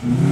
Mm-hmm.